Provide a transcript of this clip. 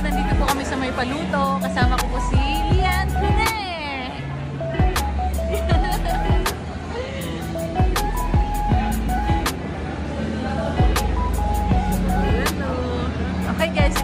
So, nandito po kami sa may paluto. Kasama ko po si Lian Cune. okay guys,